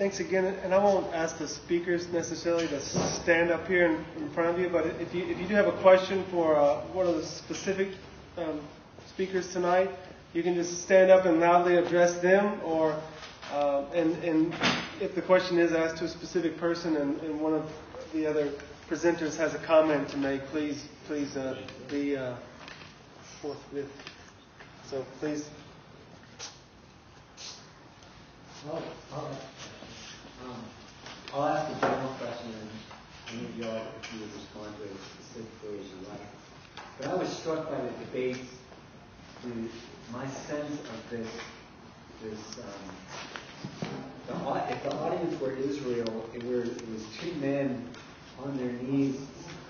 Thanks again, and I won't ask the speakers necessarily to stand up here in, in front of you, but if you, if you do have a question for uh, one of the specific um, speakers tonight, you can just stand up and loudly address them, or uh, and, and if the question is asked to a specific person and, and one of the other presenters has a comment to make, please please uh, be uh, forthwith. So please. Well, all right. Um, I'll ask a general question and of y'all, if you would respond to it specifically as you like. But I was struck by the debate, the, my sense of this, this, um, the, if the audience were Israel, it, were, it was two men on their knees,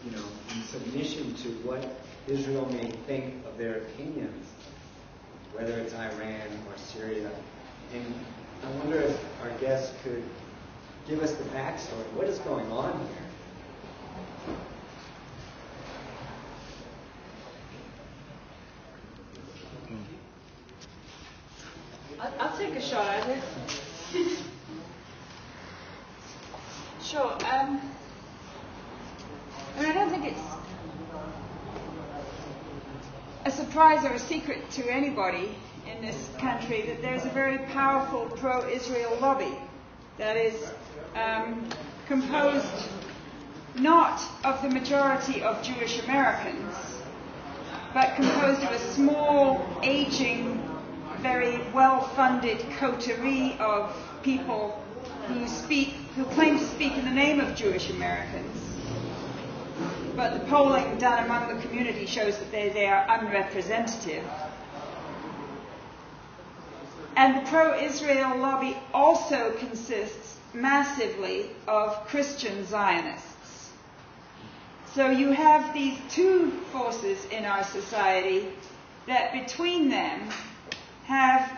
you know, in submission to what Israel may think of their opinions, whether it's Iran or Syria. And I wonder if our guests could give us the backstory. What is going on here? I'll, I'll take a shot at it. sure. Um, I mean, I don't think it's a surprise or a secret to anybody in this country that there's a very powerful pro-Israel lobby that is um, composed not of the majority of Jewish Americans, but composed of a small, aging, very well-funded coterie of people who speak, who claim to speak in the name of Jewish Americans. But the polling done among the community shows that they, they are unrepresentative. And the pro-Israel lobby also consists massively of Christian Zionists. So you have these two forces in our society that between them have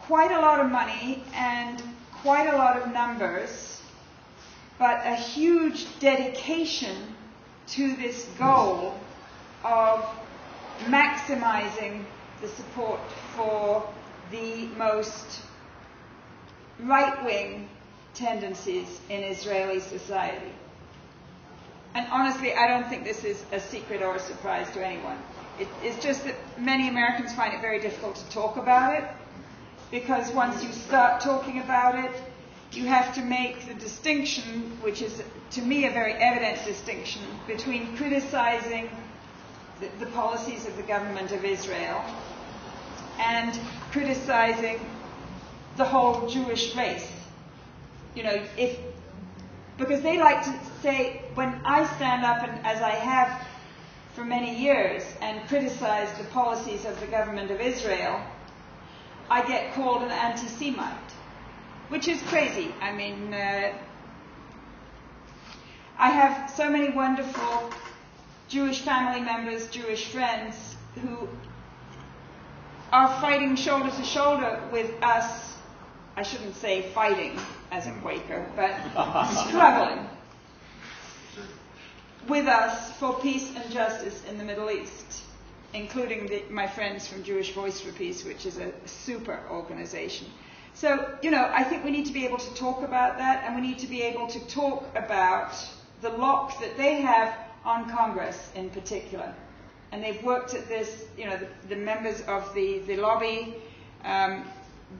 quite a lot of money and quite a lot of numbers, but a huge dedication to this goal of maximizing the support for the most right wing tendencies in Israeli society. And honestly, I don't think this is a secret or a surprise to anyone. It, it's just that many Americans find it very difficult to talk about it because once you start talking about it, you have to make the distinction, which is to me a very evident distinction, between criticizing the, the policies of the government of Israel and criticizing the whole Jewish race. You know, if because they like to say when I stand up and as I have for many years and criticize the policies of the government of Israel, I get called an anti-Semite, which is crazy. I mean, uh, I have so many wonderful Jewish family members, Jewish friends who are fighting shoulder to shoulder with us I shouldn't say fighting as a Quaker, but struggling with us for peace and justice in the Middle East, including the, my friends from Jewish Voice for Peace, which is a super organization. So, you know, I think we need to be able to talk about that, and we need to be able to talk about the lock that they have on Congress in particular. And they've worked at this, you know, the, the members of the, the lobby. Um,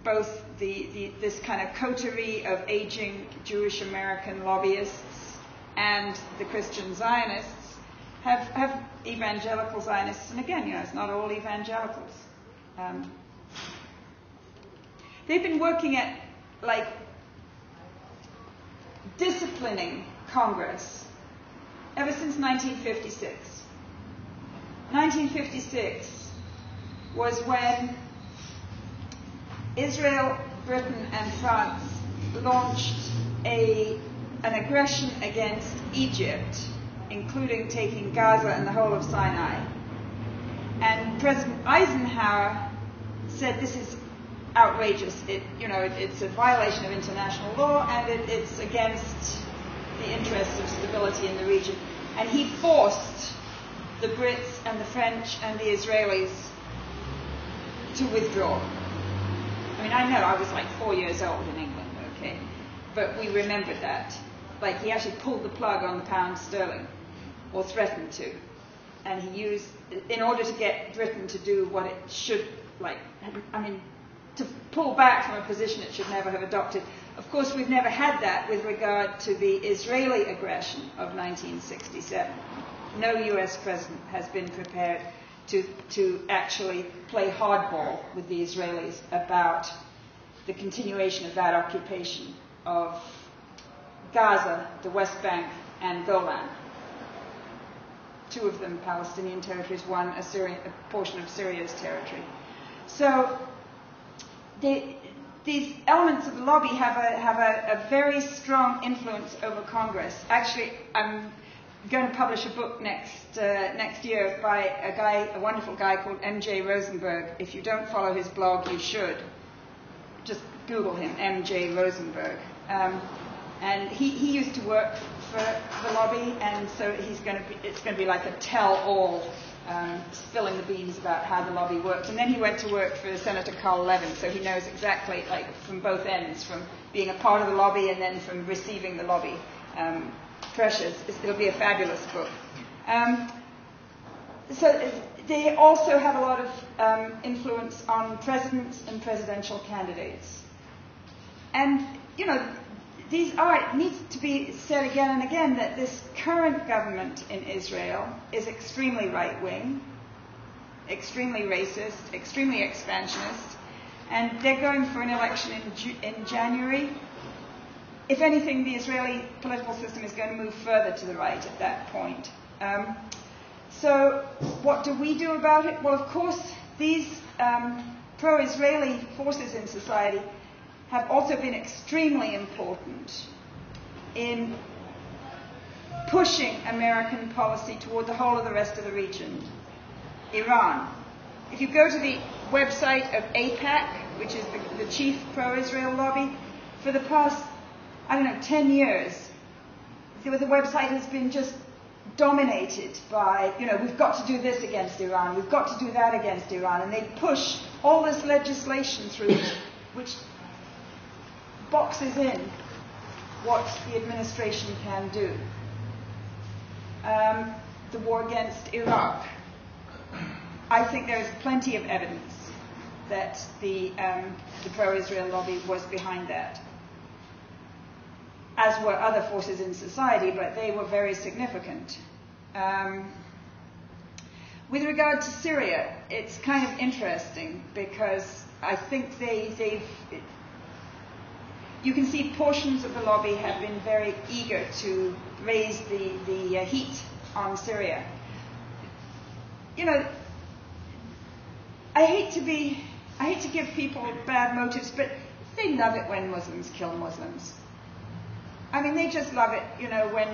both the, the, this kind of coterie of aging Jewish American lobbyists and the Christian Zionists have, have evangelical Zionists, and again, you know, it's not all evangelicals. Um, they've been working at like disciplining Congress ever since 1956. 1956 was when Israel, Britain, and France launched a, an aggression against Egypt, including taking Gaza and the whole of Sinai. And President Eisenhower said this is outrageous. It, you know, it, it's a violation of international law and it, it's against the interests of stability in the region. And he forced the Brits and the French and the Israelis to withdraw. I mean, I know I was like four years old in England, Okay, but we remembered that. Like he actually pulled the plug on the pound sterling, or threatened to, and he used in order to get Britain to do what it should like. I mean, to pull back from a position it should never have adopted. Of course, we've never had that with regard to the Israeli aggression of 1967. No US president has been prepared to, to actually play hardball with the Israelis about the continuation of that occupation of Gaza, the West Bank, and Golan. Two of them Palestinian territories, one a, a portion of Syria's territory. So the, these elements of the lobby have a, have a, a very strong influence over Congress. Actually, I'm going to publish a book next uh, next year by a guy, a wonderful guy called M.J. Rosenberg. If you don't follow his blog, you should. Just Google him, M.J. Rosenberg. Um, and he, he used to work for the lobby, and so he's going to be, it's going to be like a tell-all, um, spilling the beans about how the lobby works. And then he went to work for Senator Carl Levin, so he knows exactly, like from both ends, from being a part of the lobby and then from receiving the lobby. Um, precious. It'll be a fabulous book. Um, so they also have a lot of um, influence on presidents and presidential candidates. And, you know, these are, it needs to be said again and again that this current government in Israel is extremely right wing, extremely racist, extremely expansionist, and they're going for an election in, in January if anything, the Israeli political system is going to move further to the right at that point. Um, so, what do we do about it? Well, of course, these um, pro Israeli forces in society have also been extremely important in pushing American policy toward the whole of the rest of the region. Iran. If you go to the website of AIPAC, which is the, the chief pro Israel lobby, for the past I don't know, 10 years, the, the website has been just dominated by, you know, we've got to do this against Iran, we've got to do that against Iran, and they push all this legislation through which boxes in what the administration can do. Um, the war against Iraq. I think there is plenty of evidence that the, um, the pro Israel lobby was behind that as were other forces in society, but they were very significant. Um, with regard to Syria, it's kind of interesting because I think they, they've. You can see portions of the lobby have been very eager to raise the, the uh, heat on Syria. You know, I hate to be, I hate to give people bad motives, but they love it when Muslims kill Muslims. I mean, they just love it, you know, when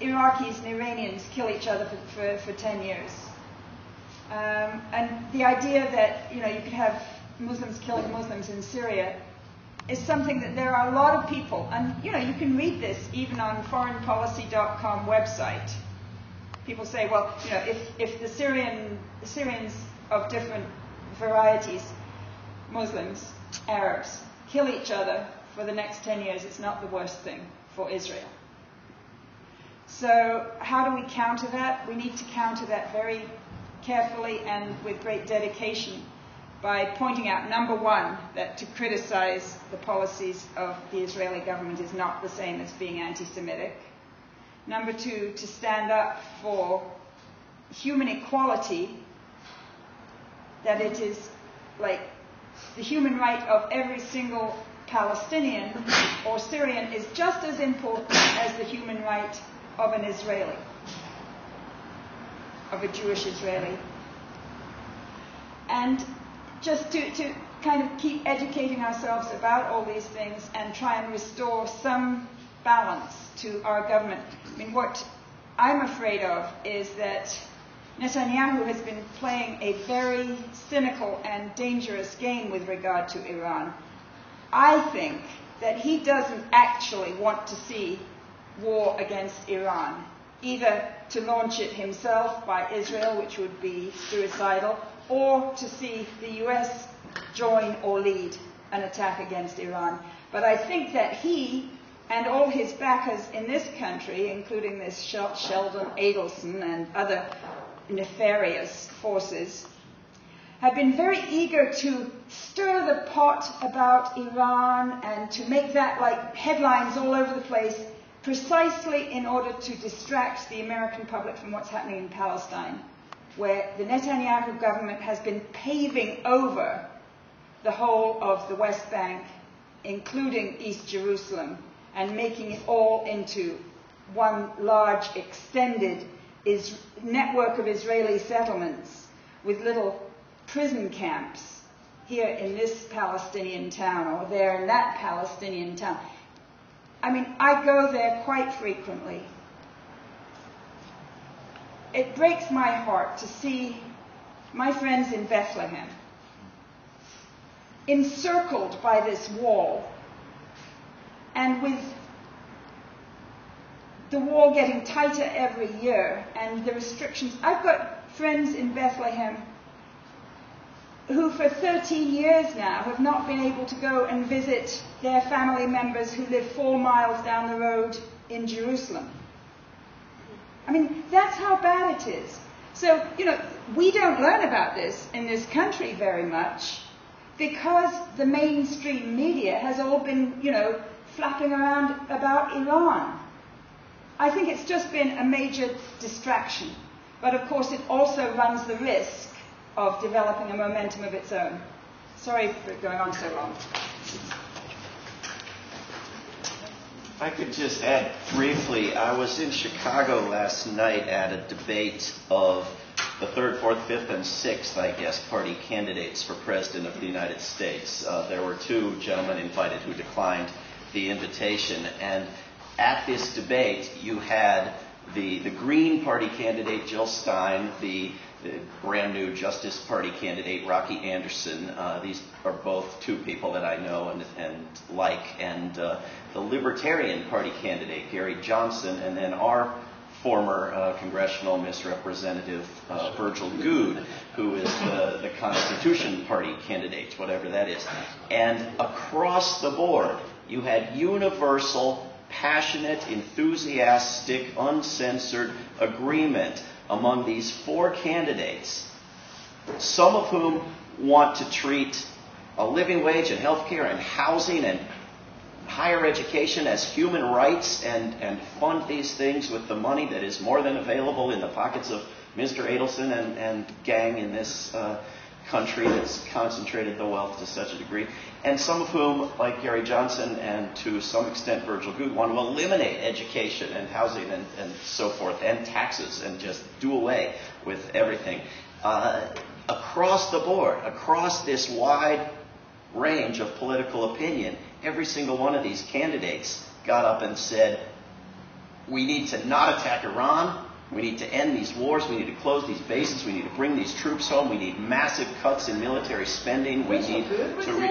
Iraqis and Iranians kill each other for, for, for 10 years. Um, and the idea that, you know, you could have Muslims killing Muslims in Syria is something that there are a lot of people, and, you know, you can read this even on foreignpolicy.com website. People say, well, you know, if, if the Syrian, the Syrians of different varieties, Muslims, Arabs, kill each other for the next 10 years, it's not the worst thing for Israel. So, how do we counter that? We need to counter that very carefully and with great dedication by pointing out, number one, that to criticize the policies of the Israeli government is not the same as being anti Semitic. Number two, to stand up for human equality, that it is like the human right of every single Palestinian or Syrian is just as important as the human right of an Israeli, of a Jewish Israeli. And just to, to kind of keep educating ourselves about all these things and try and restore some balance to our government. I mean, what I'm afraid of is that Netanyahu has been playing a very cynical and dangerous game with regard to Iran. I think that he doesn't actually want to see war against Iran, either to launch it himself by Israel, which would be suicidal, or to see the US join or lead an attack against Iran. But I think that he and all his backers in this country, including this Sheldon Adelson and other nefarious forces, have been very eager to stir the pot about Iran and to make that like headlines all over the place precisely in order to distract the American public from what's happening in Palestine, where the Netanyahu government has been paving over the whole of the West Bank, including East Jerusalem, and making it all into one large extended is network of Israeli settlements with little prison camps here in this Palestinian town or there in that Palestinian town. I mean, I go there quite frequently. It breaks my heart to see my friends in Bethlehem encircled by this wall and with the wall getting tighter every year and the restrictions. I've got friends in Bethlehem who for 13 years now have not been able to go and visit their family members who live four miles down the road in Jerusalem. I mean, that's how bad it is. So, you know, we don't learn about this in this country very much because the mainstream media has all been, you know, flapping around about Iran. I think it's just been a major distraction. But of course, it also runs the risk of developing a momentum of its own. Sorry for going on so long. If I could just add briefly, I was in Chicago last night at a debate of the third, fourth, fifth, and sixth, I guess, party candidates for president of the United States. Uh, there were two gentlemen invited who declined the invitation. And at this debate, you had the, the Green Party candidate, Jill Stein, the the brand new Justice Party candidate, Rocky Anderson. Uh, these are both two people that I know and, and like. And uh, the Libertarian Party candidate, Gary Johnson, and then our former uh, congressional misrepresentative, uh, Virgil Goode, who is the, the Constitution Party candidate, whatever that is. And across the board, you had universal, passionate, enthusiastic, uncensored agreement among these four candidates, some of whom want to treat a living wage and health care and housing and higher education as human rights and, and fund these things with the money that is more than available in the pockets of Mr. Adelson and, and gang in this uh, country that's concentrated the wealth to such a degree, and some of whom, like Gary Johnson and to some extent Virgil Goode, want to eliminate education and housing and, and so forth, and taxes, and just do away with everything. Uh, across the board, across this wide range of political opinion, every single one of these candidates got up and said, we need to not attack Iran, we need to end these wars. We need to close these bases. We need to bring these troops home. We need massive cuts in military spending. We Virgil need to. Re-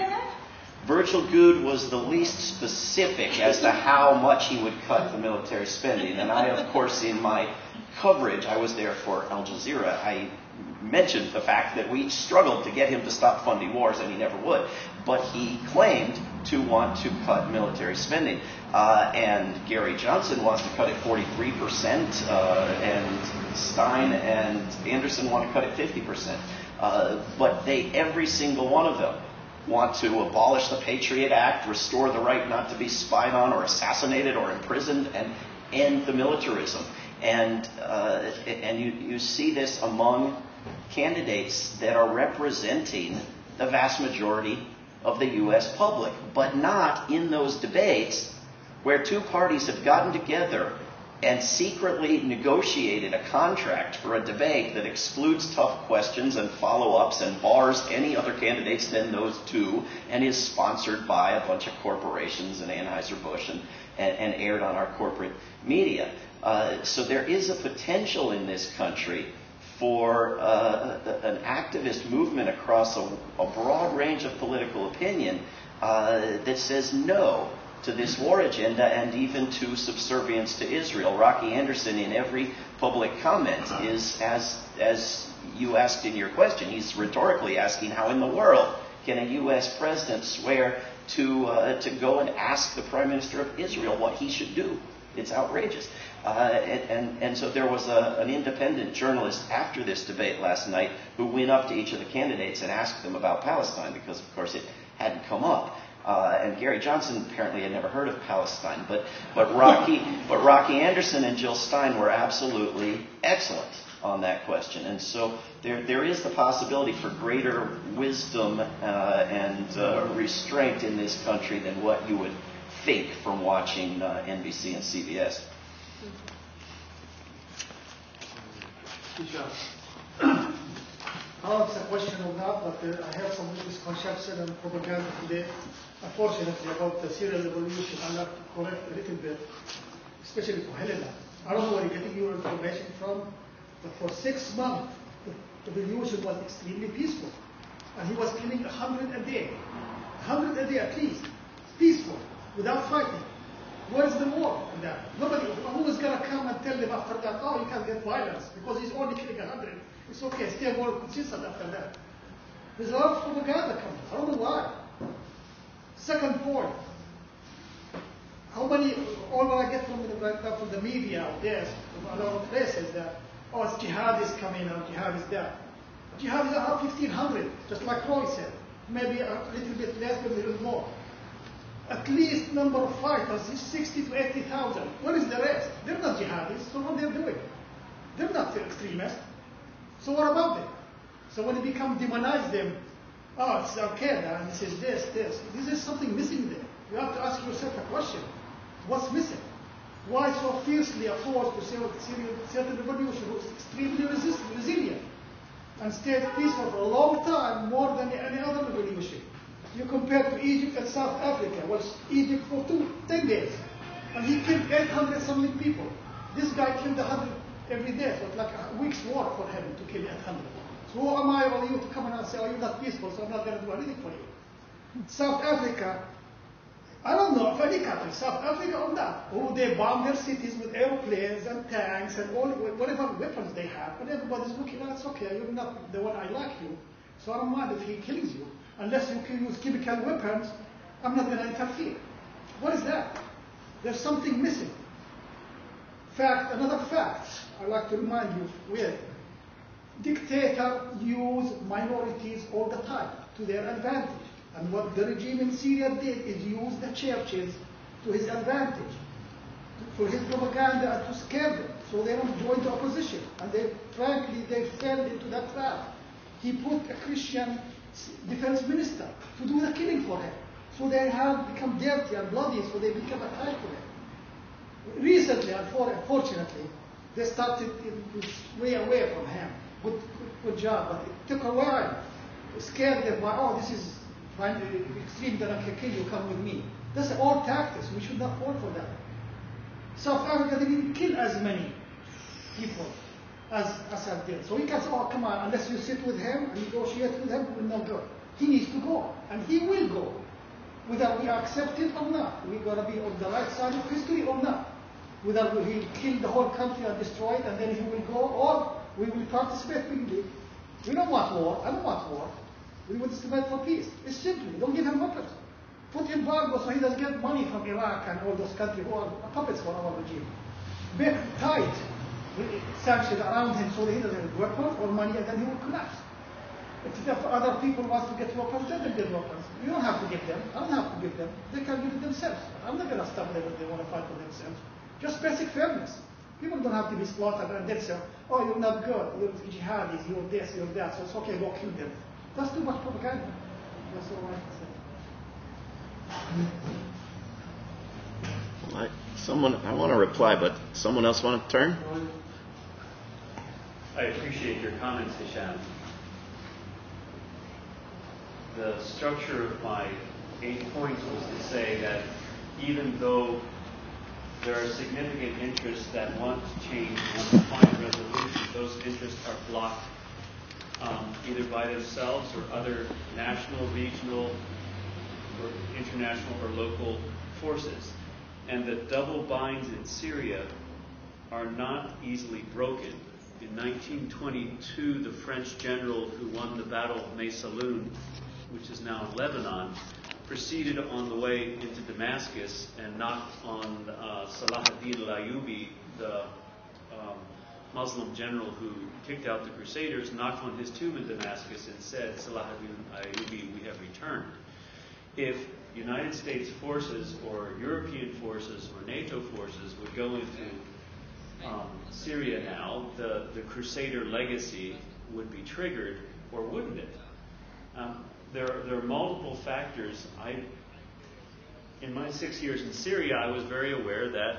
Virgil Goode was the least specific as to how much he would cut the military spending. And I, of course, in my coverage, I was there for Al Jazeera. I mentioned the fact that we struggled to get him to stop funding wars, and he never would. But he claimed to want to cut military spending. Uh, and Gary Johnson wants to cut it 43%, uh, and Stein and Anderson want to cut it 50%. Uh, but they, every single one of them, want to abolish the Patriot Act, restore the right not to be spied on or assassinated or imprisoned, and end the militarism. And uh, and you, you see this among candidates that are representing the vast majority of the U.S. public, but not in those debates where two parties have gotten together and secretly negotiated a contract for a debate that excludes tough questions and follow ups and bars any other candidates than those two and is sponsored by a bunch of corporations and Anheuser-Busch and, and, and aired on our corporate media. Uh, so there is a potential in this country for uh, an activist movement across a, a, broad range of political opinion uh, that says no to this war agenda and even to subservience to Israel. Rocky Anderson, in every public comment, is as as you asked in your question, he's rhetorically asking, "How in the world can a U.S. president swear to, uh, to go and ask the Prime Minister of Israel what he should do? It's outrageous. Uh, and, and, and, so there was a, an independent journalist after this debate last night who went up to each of the candidates and asked them about Palestine because, of course, it hadn't come up. Uh, and Gary Johnson apparently had never heard of Palestine, but, but, Rocky, but Rocky Anderson and Jill Stein were absolutely excellent on that question. And so there, there is the possibility for greater wisdom uh, and uh, restraint in this country than what you would think from watching uh, NBC and CBS. I have a question on that, but I have some misconception and propaganda today, unfortunately, about the Syrian revolution. I'd like to correct a little bit, especially for Helena. I don't know where you're getting your information from, but for six months, the, revolution was extremely peaceful. And he was killing a hundred a day. A hundred a day at least. Peaceful, without fighting. Where's the war in that? Uh, nobody, who is going to come and tell them after that, oh, you can't get violence because he's only killing a hundred. It's okay, stay more consistent after that. There's a lot of propaganda coming. I don't know why. Second point. How many, all what I get from the, from the media out there, from a lot of places that, oh, it's jihad is coming or jihad is there. Jihad is around 1,500, just like Roy said. Maybe a little bit less, maybe a little more. At least number of fighters is 60 to 80,000. What is the rest? They're not jihadists, so what they're doing? They're not extremists. So what about them? So when you become demonize them, oh, it's Al-Qaeda, and this is this, this. Is something missing there. You have to ask yourself a question. What's missing? Why so fiercely opposed to Syrian revolution who is extremely resist, resilient and stayed peaceful for a long time, more than any other revolution? You compare to Egypt and South Africa, was Egypt for two, 10 days. And he killed 800 something people. This guy killed 100 every day. So it's like a week's work for him to kill 800. So who am I or you to come and say, oh, you're not peaceful, so I'm not going to do anything for you. South Africa, I don't know of any country, South Africa or not, oh, they bomb their cities with airplanes and tanks and all whatever weapons they have, and everybody's looking, oh, it's okay, you're not the one I like you, so I don't mind if he kills you. Unless you can use chemical weapons, I'm not going to interfere. What is that? There's something missing. Fact, another fact I'd like to remind you with. Dictators use minorities all the time to their advantage. And what the regime in Syria did is use the churches to his advantage, for his propaganda and to scare them, so they don't join the opposition. And they, frankly, they fell into that trap. He put a Christian defense minister to do the killing for him. So they have become dirty and bloody, so they become a attached to him. Recently, unfortunately, they started way away from him. Good, good, job, but it took a while. Scared them by, oh, this is extreme that I can kill you, come with me. That's all tactics. We should not fall for that. South Africa didn't kill as many people as Assad did. So he can say, oh, come on, unless you sit with him and negotiate with him, we will not go. He needs to go, and he will go, whether we accept it or not. We're going to be on the right side of history or not. Whether he'll kill the whole country and destroy it, and then he will go, or we will participate willingly. We don't want war. I don't want war. We to fight for peace. It's simple. Don't give him weapons. Put embargo so he doesn't get money from Iraq and all those countries who are puppets for our regime. Make tight sanctions around him so he doesn't get weapons or money and then he will collapse. If other people want to get weapons, let them get weapons. You don't have to give them. I don't have to give them. They can give it themselves. I'm not going to stop them if they want to fight for themselves. Just basic fairness. People don't have to be slaughtered and then say, oh, you're not good, you're jihadis, you're this, you're that, so it's okay, go kill them. That's too much propaganda. That's all I I, can say. someone, I want to reply, but someone else want to turn? I appreciate your comments, Hisham. The structure of my eight points was to say that even though there are significant interests that want change, want to find resolution, those interests are blocked um, either by themselves or other national, regional, or international or local forces. And the double binds in Syria are not easily broken. In 1922, the French general who won the Battle of Maysalun which is now in Lebanon, proceeded on the way into Damascus and knocked on uh, Salah ad-Din al-Ayyubi, the um, Muslim general who kicked out the Crusaders, knocked on his tomb in Damascus and said, Salah ad-Din al-Ayyubi, we have returned. If United States forces or European forces or NATO forces would go into um, Syria now, the, the Crusader legacy would be triggered, or wouldn't it? Um, there, there are multiple factors. I, in my six years in Syria, I was very aware that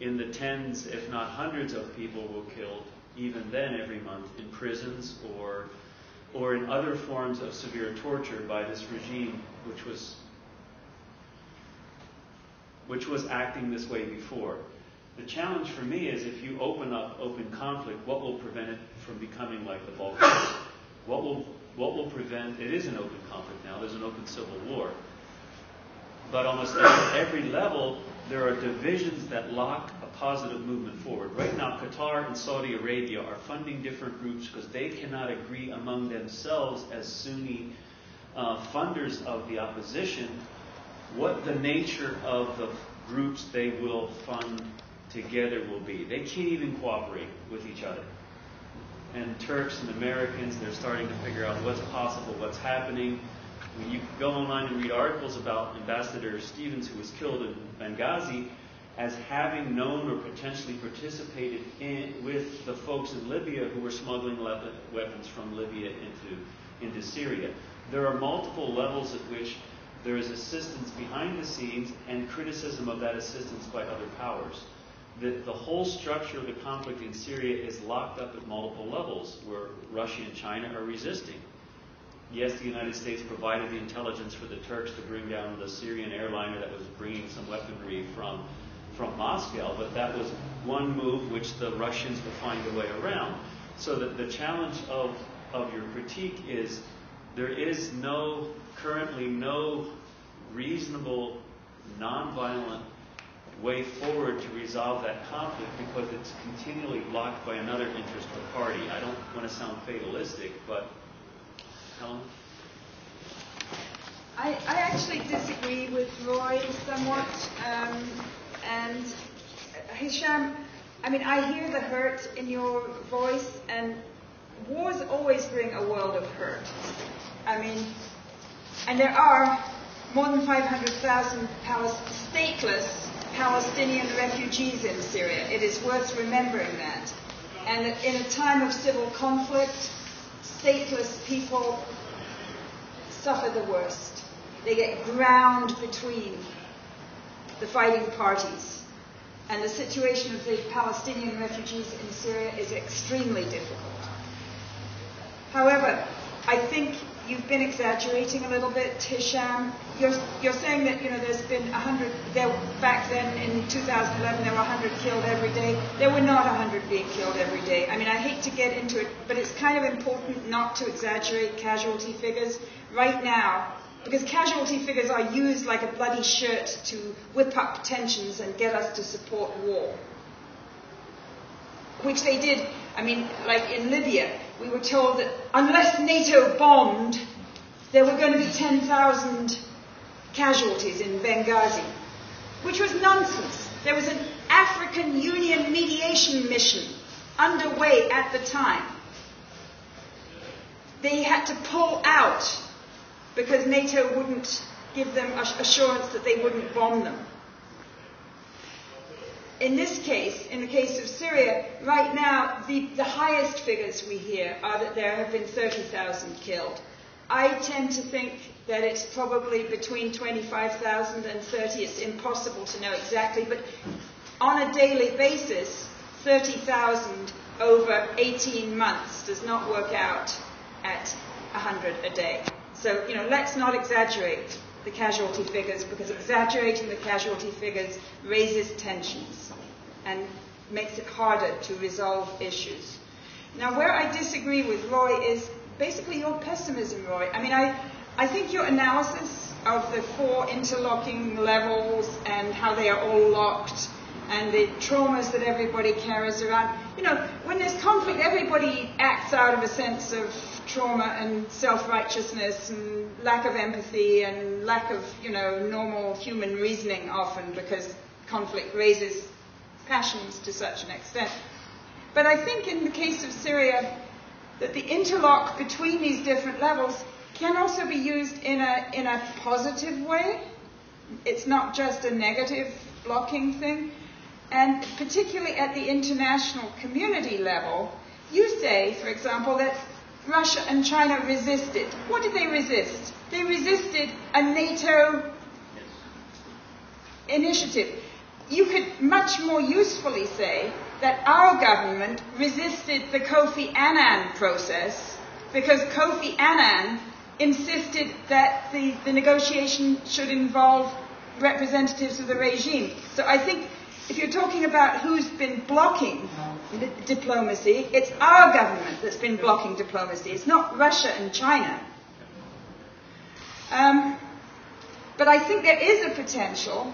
in the tens, if not hundreds, of people were killed, even then every month, in prisons or, or in other forms of severe torture by this regime, which was, which was acting this way before. The challenge for me is if you open up open conflict, what will prevent it from becoming like the Balkans? What will what will prevent it is an open conflict now, there's an open civil war. But almost at every level, there are divisions that lock a positive movement forward. Right now, Qatar and Saudi Arabia are funding different groups because they cannot agree among themselves as Sunni uh, funders of the opposition what the nature of the groups they will fund together will be. They can't even cooperate with each other and Turks and Americans, they're starting to figure out what's possible, what's happening. Mean, you go online and read articles about Ambassador Stevens, who was killed in Benghazi, as having known or potentially participated in, with the folks in Libya who were smuggling weapons from Libya into, into Syria. There are multiple levels at which there is assistance behind the scenes and criticism of that assistance by other powers the, the whole structure of the conflict in Syria is locked up at multiple levels where Russia and China are resisting. Yes, the United States provided the intelligence for the Turks to bring down the Syrian airliner that was bringing some weaponry from, from Moscow, but that was one move which the Russians will find a way around. So that the challenge of, of your critique is there is no, currently no reasonable, nonviolent way forward to resolve that conflict because it's continually blocked by another interest or party. I don't want to sound fatalistic, but Helen? I, I actually disagree with Roy somewhat. Um, and Hisham, I mean, I hear the hurt in your voice, and wars always bring a world of hurt. I mean, and there are more than 500,000 stateless Palestinian refugees in Syria. It is worth remembering that. And that in a time of civil conflict, stateless people suffer the worst. They get ground between the fighting parties. And the situation of the Palestinian refugees in Syria is extremely difficult. However, I think you've been exaggerating a little bit, Hisham. You're, you're saying that you know there's been 100 there back then in 2011 there were 100 killed every day. There were not 100 being killed every day. I mean, I hate to get into it, but it's kind of important not to exaggerate casualty figures right now. Because casualty figures are used like a bloody shirt to whip up tensions and get us to support war. Which they did, I mean, like in Libya, we were told that unless NATO bombed, there were going to be 10,000 casualties in Benghazi, which was nonsense. There was an African Union mediation mission underway at the time. They had to pull out because NATO wouldn't give them assurance that they wouldn't bomb them in this case, in the case of Syria, right now, the, the highest figures we hear are that there have been 30,000 killed. I tend to think that it's probably between 25,000 and 30. It's impossible to know exactly, but on a daily basis, 30,000 over 18 months does not work out at 100 a day. So, you know, let's not exaggerate the casualty figures because exaggerating the casualty figures raises tensions and makes it harder to resolve issues. Now, where I disagree with Roy is basically your pessimism, Roy. I mean, I, I think your analysis of the four interlocking levels and how they are all locked and the traumas that everybody carries around. You know, when there's conflict, everybody acts out of a sense of trauma and self-righteousness and lack of empathy and lack of, you know, normal human reasoning often because conflict raises passions to such an extent. But I think in the case of Syria, that the interlock between these different levels can also be used in a, in a positive way. It's not just a negative blocking thing. And particularly at the international community level, you say, for example, that Russia and China resisted. What did they resist? They resisted a NATO initiative. You could much more usefully say that our government resisted the Kofi Annan process because Kofi Annan insisted that the, the negotiation should involve representatives of the regime. So I think if you're talking about who's been blocking diplomacy, it's our government that's been blocking diplomacy. It's not Russia and China. Um, but I think there is a potential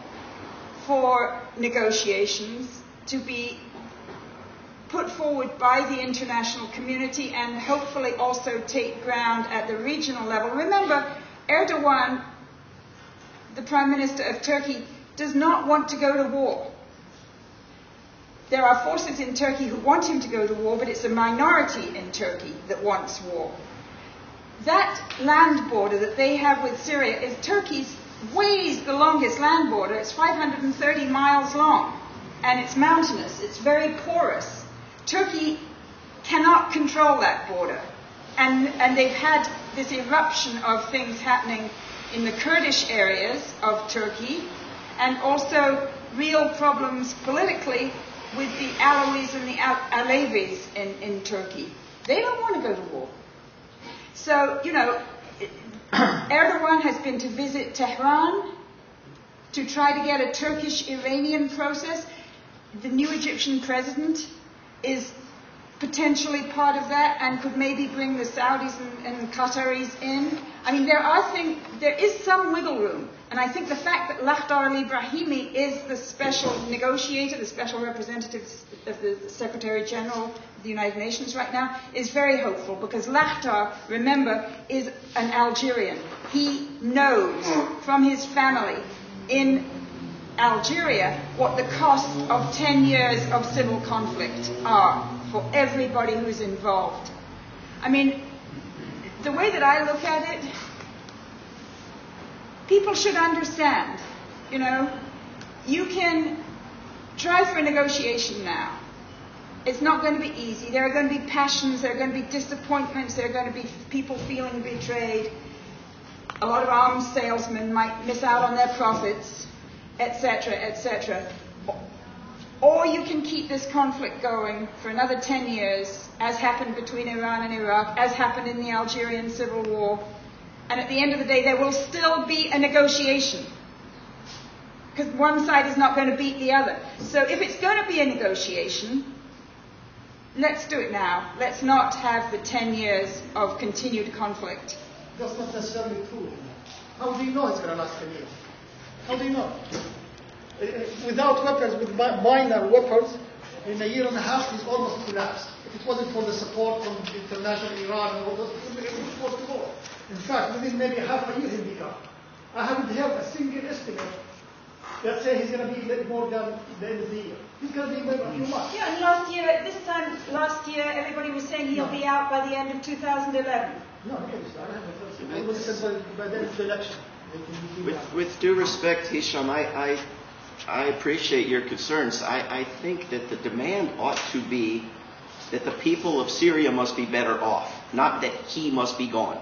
for negotiations to be put forward by the international community and hopefully also take ground at the regional level. Remember, Erdogan, the Prime Minister of Turkey, does not want to go to war. There are forces in Turkey who want him to go to war, but it's a minority in Turkey that wants war. That land border that they have with Syria is Turkey's ways the longest land border. It's 530 miles long, and it's mountainous. It's very porous. Turkey cannot control that border. And, and they've had this eruption of things happening in the Kurdish areas of Turkey, and also real problems politically with the Alawis and the Alevis in, in Turkey. They don't want to go to war. So, you know, Erdogan has been to visit Tehran to try to get a Turkish Iranian process. The new Egyptian president is potentially part of that and could maybe bring the Saudis and, and Qataris in. I mean, there are things, there is some wiggle room. And I think the fact that Lakhdar al Ibrahimi is the special negotiator, the special representative of the Secretary General of the United Nations right now, is very hopeful because Lakhdar, remember, is an Algerian. He knows from his family in Algeria what the cost of 10 years of civil conflict are for everybody who's involved. I mean, the way that I look at it, people should understand, you know, you can try for a negotiation now. It's not going to be easy. There are going to be passions, there are going to be disappointments, there are going to be people feeling betrayed. A lot of arms salesmen might miss out on their profits, etc., etc. Or you can keep this conflict going for another 10 years, as happened between Iran and Iraq, as happened in the Algerian civil war, and at the end of the day, there will still be a negotiation. Because one side is not going to beat the other. So if it's going to be a negotiation, let's do it now. Let's not have the 10 years of continued conflict. That's not necessarily true. How do you know it's going to last 10 years? How do you know? Uh, without weapons, with minor weapons, in a year and a half, he's almost collapsed. If it wasn't for the support from international Iran and all those, it was supposed to go. In fact, within maybe half a year he'll be gone. I haven't heard a single estimate that say he's going to be more than the end of the year. He's going to be maybe a few months. Yeah, and last year, at this time last year, everybody was saying he'll be out by the end of 2011. No, really, I haven't heard by the end of the election. With, with due respect, Hisham, I, I, I appreciate your concerns. I, I think that the demand ought to be that the people of Syria must be better off, not that he must be gone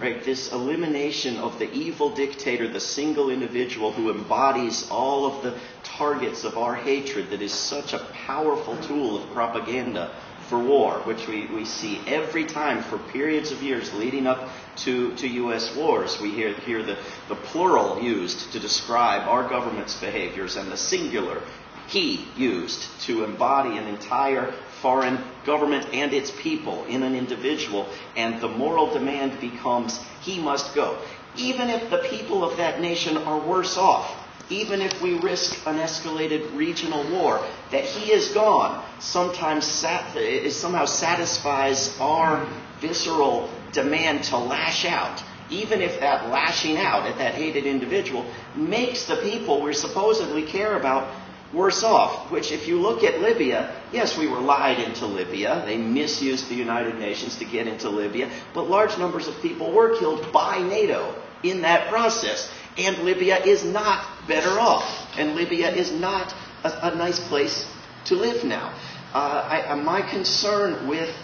right? This elimination of the evil dictator, the single individual who embodies all of the targets of our hatred that is such a powerful tool of propaganda for war, which we, we see every time for periods of years leading up to, to U.S. wars. We hear, hear the, the plural used to describe our government's behaviors and the singular he used to embody an entire foreign government and its people in an individual, and the moral demand becomes he must go. Even if the people of that nation are worse off, even if we risk an escalated regional war, that he is gone sometimes sat- somehow satisfies our visceral demand to lash out, even if that lashing out at that hated individual makes the people we supposedly care about worse off. Which, if you look at Libya, yes, we were lied into Libya. They misused the United Nations to get into Libya, but large numbers of people were killed by NATO in that process. And Libya is not better off. And Libya is not a, a nice place to live now. Uh, I, uh, my concern with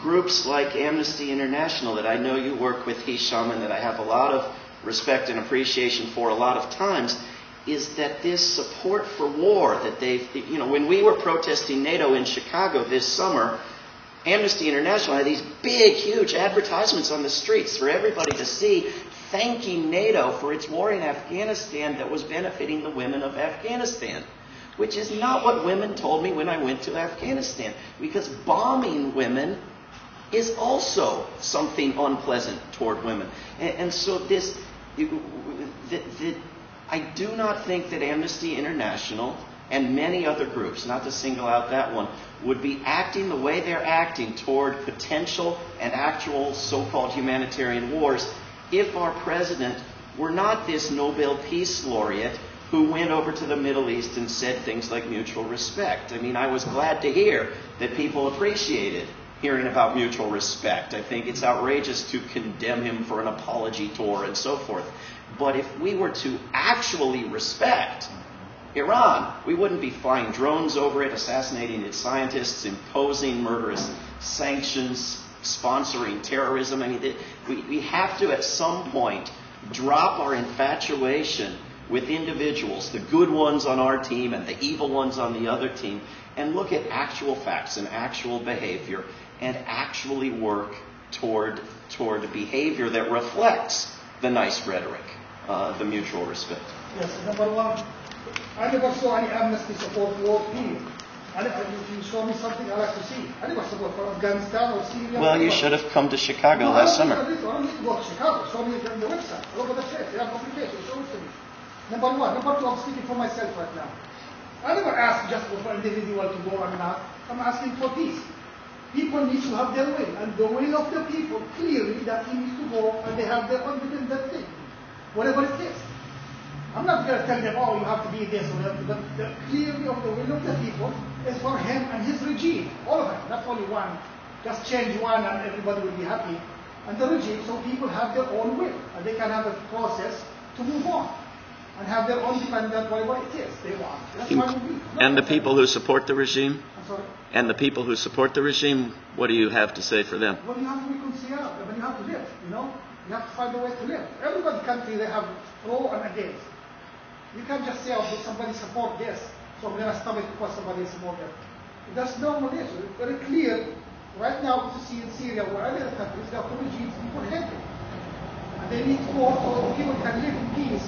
groups like Amnesty International that I know you work with, Hisham, and that I have a lot of respect and appreciation for a lot of times, is that this support for war that they've, you know, when we were protesting NATO in Chicago this summer, Amnesty International had these big, huge advertisements on the streets for everybody to see, thanking NATO for its war in Afghanistan that was benefiting the women of Afghanistan. Which is not what women told me when I went to Afghanistan. Because bombing women is also something unpleasant toward women. And, and so this, the, the, I do not think that Amnesty International and many other groups, not to single out that one, would be acting the way they're acting toward potential and actual so called humanitarian wars if our president were not this Nobel Peace Laureate who went over to the Middle East and said things like mutual respect. I mean, I was glad to hear that people appreciated hearing about mutual respect. I think it's outrageous to condemn him for an apology tour and so forth. But if we were to actually respect Iran, we wouldn't be flying drones over it, assassinating its scientists, imposing murderous sanctions, sponsoring terrorism. I mean, we, we have to, at some point, drop our infatuation with individuals, the good ones on our team and the evil ones on the other team, and look at actual facts and actual behavior and actually work toward, toward behavior that reflects the nice rhetoric, uh, the mutual respect. Yes, number one, I never saw any amnesty support war period. I never, if you show me something I like to see. I never support for Afghanistan or Syria. Well, you should have come to Chicago no, last summer. I don't need to go to Chicago. Show me the, the website. Look at the place. They have application. Show it to me. Number one. Number two, I'm speaking for myself right now. I never asked just for an individual to go or not. I'm asking for peace. People need to have their will, and the will of the people clearly that he needs to go, and they have their own independent thing, whatever it is. I'm not going to tell them, oh, you have to be this or that, but the clearly of the will of the people is for him and his regime, all of it, not only one. Just change one and everybody will be happy. And the regime, so people have their own will, and they can have a process to move on and have their own dependent whatever it is they want. That's why we And the people who support the regime? I'm sorry. And the people who support the regime, what do you have to say for them? Well, you have to reconcile, but you have to live, you know? You have to find a way to live. Everybody country, they have pro and against. You can't just say, oh, somebody support this, so I'm going to stop it because somebody support that. That's normal this. It's very clear. Right now, to see in Syria or other countries, there are regimes, people it. And they need war so people can live in peace.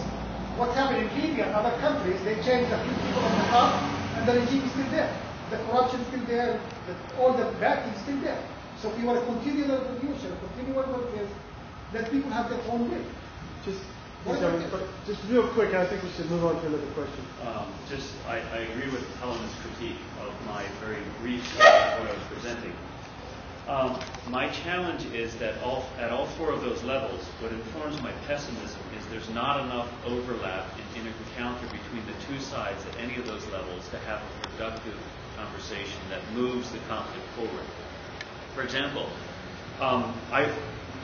What's happening in Libya and other countries, they change the people on the top, and the regime is still there. The corruption is still there, the, all the bad is still there. So if you want to continue the revolution, continue what it is, let people have their own way. Just, just, real quick, I think we should move on to another question. Um, just, I, I agree with Helena's critique of my very brief what I was presenting. Um, my challenge is that all, at all four of those levels, what informs my pessimism is there's not enough overlap in, in encounter between the two sides at any of those levels to have a productive conversation that moves the conflict forward. For example, um, I,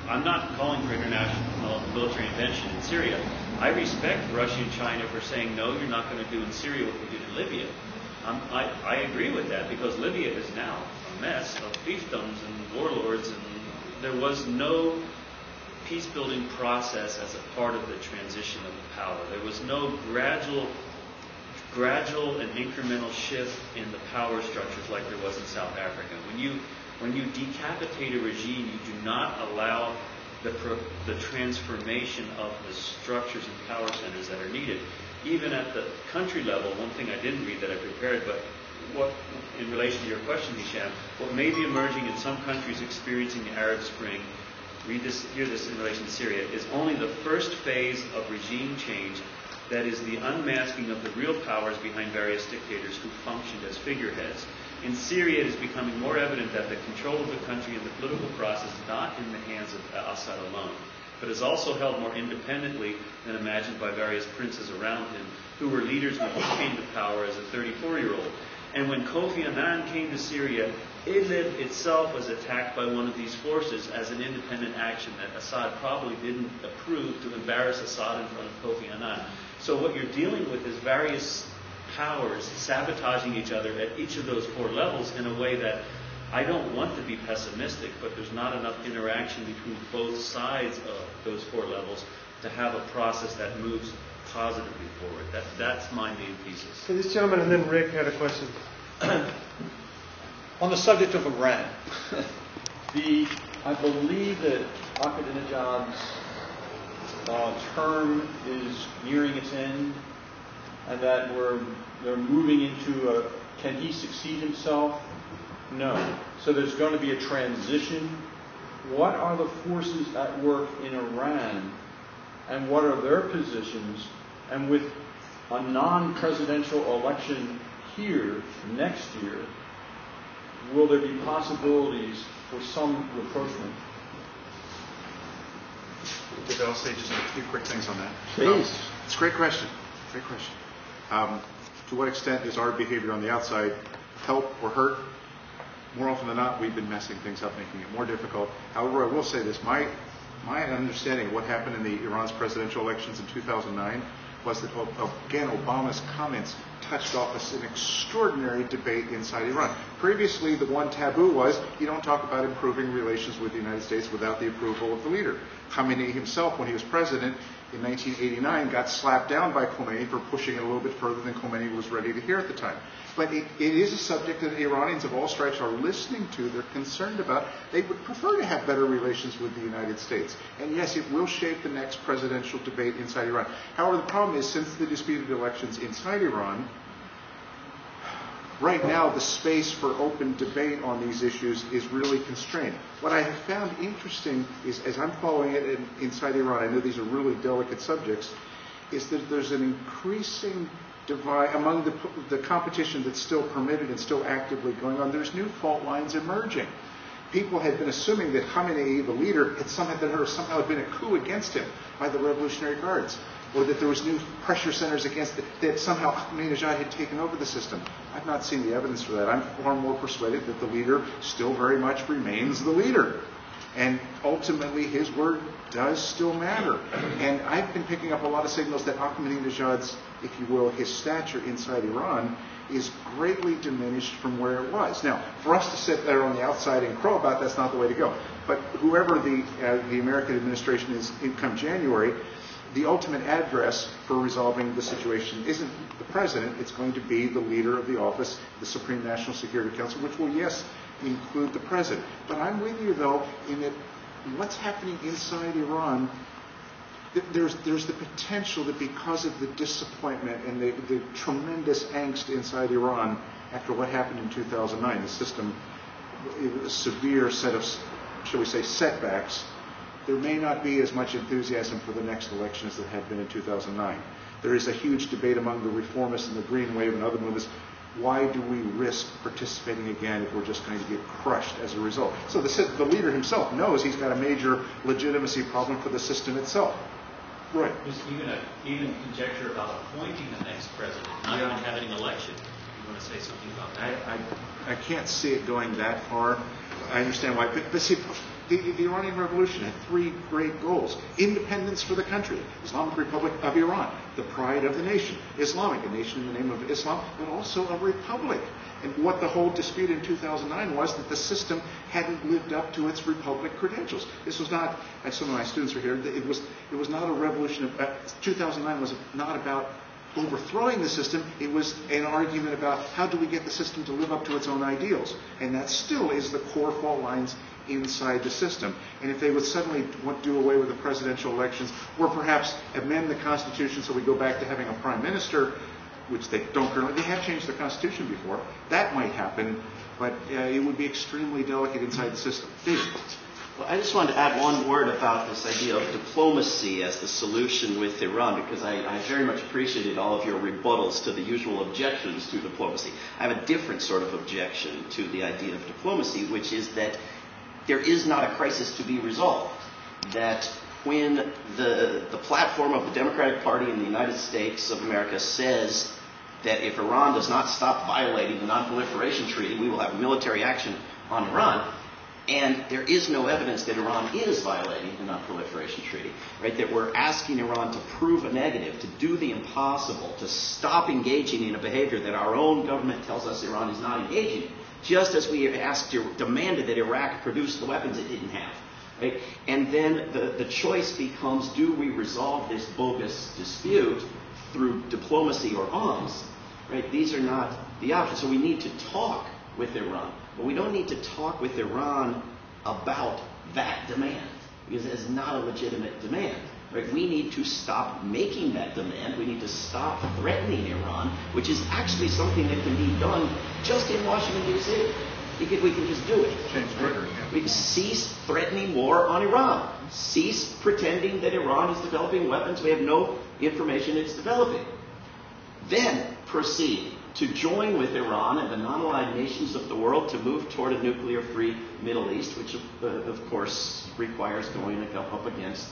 I'm not calling for international military intervention in Syria. I respect Russia and China for saying, no, you're not going to do in Syria what we did in Libya. Um, I, I agree with that because Libya is now a mess of fiefdoms and warlords, and there was no peace building process as a part of the transition of power. There was no gradual gradual and incremental shift in the power structures like there was in South Africa. When you when you decapitate a regime, you do not allow the, the transformation of the structures and power centers that are needed. Even at the country level, one thing I didn't read that I prepared, but what, in relation to your question, Hisham, what may be emerging in some countries experiencing the Arab Spring, read this, hear this in relation to Syria, is only the first phase of regime change that is the unmasking of the real powers behind various dictators who functioned as figureheads. In Syria, it is becoming more evident that the control of the country and the political process is not in the hands of uh, Assad alone, but is also held more independently than imagined by various princes around him, who were leaders when he came to power as a 34 year old. And when Kofi Annan came to Syria, Idlib itself was attacked by one of these forces as an independent action that Assad probably didn't approve to embarrass Assad in front of Kofi Annan. So what you're dealing with is various powers sabotaging each other at each of those four levels in a way that I don't want to be pessimistic, but there's not enough interaction between both sides of those four levels to have a process that moves positively forward. That, that's my main thesis. So this gentleman and then Rick had a question. On the subject of Iran, the I believe that Ahmadinejad's uh, term is nearing its end, and that we're they're moving into a can he succeed himself? No. So there's going to be a transition. What are the forces at work in Iran, and what are their positions? And with a non-presidential election here next year, will there be possibilities for some rapprochement? Did I'll say just a few quick things on that? Please. Um, it's a great question. Great question. Um, to what extent does our behavior on the outside help or hurt? More often than not, we've been messing things up, making it more difficult. However, I will say this: my my understanding of what happened in the Iran's presidential elections in 2009 was that again Obama's comments touched off an extraordinary debate inside Iran. Previously, the one taboo was you don't talk about improving relations with the United States without the approval of the leader. Khamenei himself, when he was president in 1989, got slapped down by Khomeini for pushing it a little bit further than Khomeini was ready to hear at the time. But it, it is a subject that Iranians of all stripes are listening to. They're concerned about. They would prefer to have better relations with the United States. And yes, it will shape the next presidential debate inside Iran. However, the problem is since the disputed elections inside Iran, right now the space for open debate on these issues is really constrained. What I have found interesting is, as I'm following it in, inside Iran, I know these are really delicate subjects, is that there's an increasing divide among the, the competition that's still permitted and still actively going on. There's new fault lines emerging. People had been assuming that Khamenei, the leader, had somehow, somehow been a coup against him by the Revolutionary Guards or that there was new pressure centers against it, that somehow Ahmadinejad had taken over the system. I've not seen the evidence for that. I'm far more persuaded that the leader still very much remains the leader. And ultimately, his word does still matter. And I've been picking up a lot of signals that Ahmadinejad's, if you will, his stature inside Iran is greatly diminished from where it was. Now, for us to sit there on the outside and crow about that's not the way to go. But whoever the uh, the American administration is in come January, the ultimate address for resolving the situation isn't the president, it's going to be the leader of the office, the Supreme National Security Council, which will, yes, include the president. But I'm with you, though, in that what's happening inside Iran, there's, there's the potential that because of the disappointment and the, the tremendous angst inside Iran after what happened in 2009, the system, a severe set of, shall we say, setbacks, there may not be as much enthusiasm for the next election as there had been in 2009. There is a huge debate among the reformists and the Green Wave and other movements. Why do we risk participating again if we're just going to get crushed as a result? So the, the leader himself knows he's got a major legitimacy problem for the system itself. Right. Just even, a, even conjecture about appointing the next president, not yeah. even having an election. You want to say something about that? I, I, I can't see it going that far. I understand why. But, but see, the, the, Iranian Revolution had three great goals. Independence for the country, Islamic Republic of Iran, the pride of the nation, Islamic, a nation in the name of Islam, but also a republic. And what the whole dispute in 2009 was that the system hadn't lived up to its republic credentials. This was not, as some of my students are here, it was, it was not a revolution. Of, uh, 2009 was not about overthrowing the system. It was an argument about how do we get the system to live up to its own ideals. And that still is the core fault lines inside the system. And if they would suddenly do away with the presidential elections, or perhaps amend the Constitution so we go back to having a prime minister, which they don't currently, they have changed the Constitution before, that might happen, but uh, it would be extremely delicate inside the system. David. Well, I just wanted to add one word about this idea of diplomacy as the solution with Iran, because I, I, very much appreciated all of your rebuttals to the usual objections to diplomacy. I have a different sort of objection to the idea of diplomacy, which is that there is not a crisis to be resolved. That when the, the platform of the Democratic Party in the United States of America says that if Iran does not stop violating the Non-Proliferation Treaty, we will have military action on Iran, and there is no evidence that Iran is violating the Non-Proliferation Treaty, right? That we're asking Iran to prove a negative, to do the impossible, to stop engaging in a behavior that our own government tells us Iran is not engaging in, just as we asked, demanded that Iraq produce the weapons it didn't have. Right? And then the, the choice becomes do we resolve this bogus dispute through diplomacy or arms? Right? These are not the options. So we need to talk with Iran. But we don't need to talk with Iran about that demand because it's not a legitimate demand. Right? We need to stop making that demand. We need to stop threatening Iran, which is actually something that can be done just in Washington, D.C. We can, we can just do it. Change Twitter. We can cease threatening war on Iran. Cease pretending that Iran is developing weapons. We have no information it's developing. Then proceed to join with Iran and the non-aligned nations of the world to move toward a nuclear-free Middle East, which uh, of course requires going up against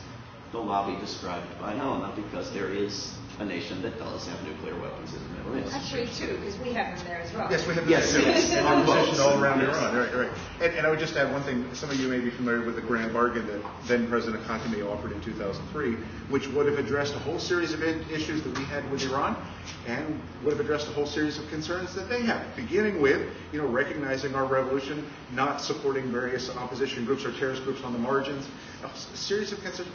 the lobby described by Helena, because there is a nation that does have nuclear weapons in the Middle East. Actually, two, because we have them there as well. Yes, we have Yes, yes, yes. our position all around Yes. Iran. Right, right. And, and I would just add one thing. Some of you may be familiar with the grand bargain that then President Khatami offered in 2003, which would have addressed a whole series of issues that we had with Iran, and would have addressed a whole series of concerns that they have. Beginning with, you know, recognizing our revolution, not supporting various opposition groups or terrorist groups on the margins, a series of concerns.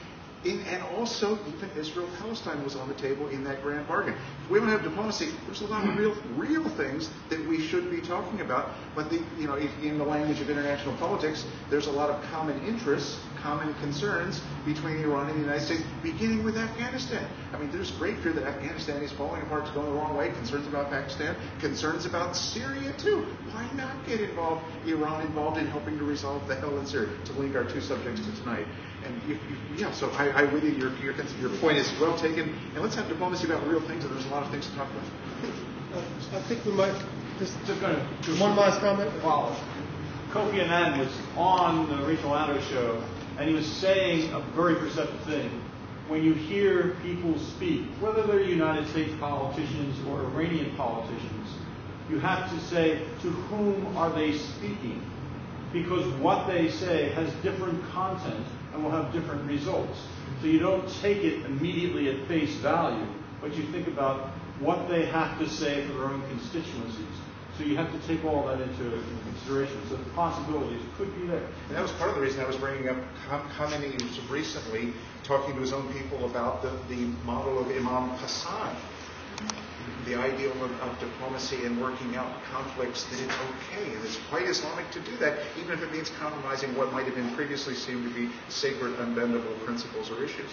In, and also, even Israel Palestine was on the table in that grand bargain. If we don't have diplomacy, there's a lot of real, real things that we should be talking about. But the, you know, in the language of international politics, there's a lot of common interests, common concerns between Iran and the United States, beginning with Afghanistan. I mean, there's great fear that Afghanistan is falling apart, it's going the wrong way. Concerns about Pakistan, concerns about Syria too. Why not get involved, Iran involved in helping to resolve the hell in Syria? To link our two subjects to tonight. And you, you, yeah, so I, I with you. Your, your, your point is well taken. And let's have diplomacy about real things. And there's a lot of things to talk about. Uh, I think we might, just, Just going to one last comment? follow. Kofi Annan was on the Rachel Maddow show, and he was saying a very perceptive thing. When you hear people speak, whether they're United States politicians or Iranian politicians, you have to say, to whom are they speaking? Because what they say has different content and will have different results. So you don't take it immediately at face value, but you think about what they have to say for their own constituencies. So you have to take all that into, consideration. So the possibilities could be there. And that was part of the reason I was bringing up com- commenting recently, talking to his own people about the, the model of Imam Hassan. The ideal of, of diplomacy and working out conflicts, that it's okay, and it's quite Islamic to do that, even if it means compromising what might have been previously seen to be sacred, unbendable principles or issues.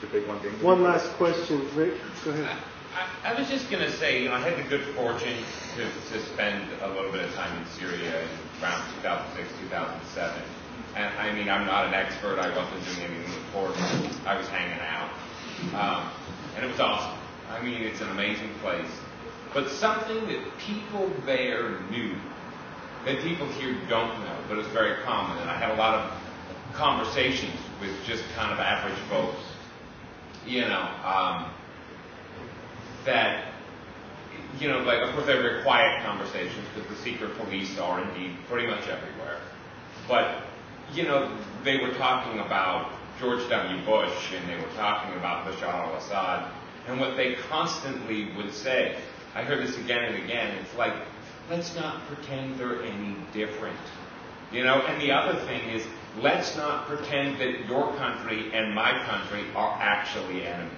The big one being. One last question, Rick, go ahead. I, I was just going to say, you know, I had the good fortune to, to spend a little bit of time in Syria in around 2006, 2007. And I mean, I'm not an expert. I wasn't doing anything important. I was hanging out. Um, and it was awesome. I mean, it's an amazing place. But something that people there knew, that people here don't know, but it's very common. And I had a lot of conversations with just kind of average folks, you know, um, that, you know, like, of course, they were quiet conversations because the secret police are indeed pretty much everywhere. But, you know, they were talking about George W. Bush and they were talking about Bashar al Assad. And what they constantly would say, I heard this again and again, it's like, let's not pretend they're any different. You know, and the other thing is, let's not pretend that your country and my country are actually enemies.